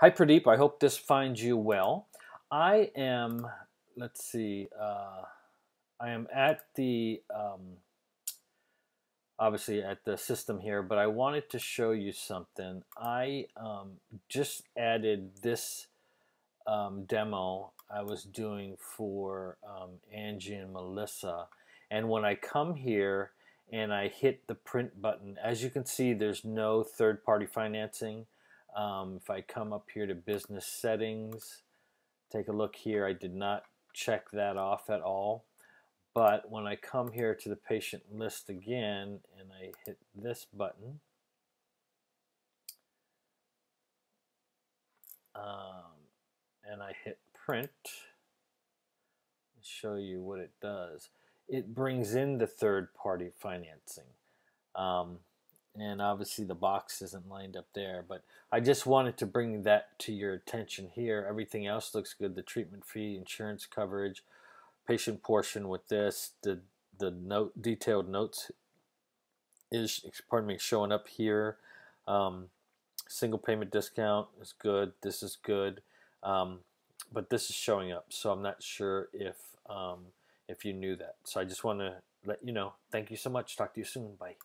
Hi, Pradeep. I hope this finds you well. I am, let's see, uh, I am at the, um, obviously at the system here, but I wanted to show you something. I um, just added this um, demo I was doing for um, Angie and Melissa. And when I come here and I hit the print button, as you can see, there's no third-party financing. Um, if I come up here to business settings, take a look here, I did not check that off at all. But when I come here to the patient list again and I hit this button, um, and I hit print, show you what it does. It brings in the third party financing. Um, and obviously the box isn't lined up there, but I just wanted to bring that to your attention here. Everything else looks good. The treatment fee, insurance coverage, patient portion with this, the the note detailed notes is pardon me showing up here. Um, single payment discount is good. This is good, um, but this is showing up. So I'm not sure if um, if you knew that. So I just want to let you know. Thank you so much. Talk to you soon. Bye.